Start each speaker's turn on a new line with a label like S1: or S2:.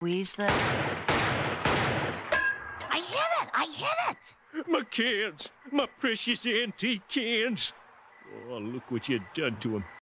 S1: Squeeze the.
S2: I hit it! I hit it!
S3: My cans! My precious antique cans! Oh, look what you've done to them.